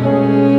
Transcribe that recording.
Amen.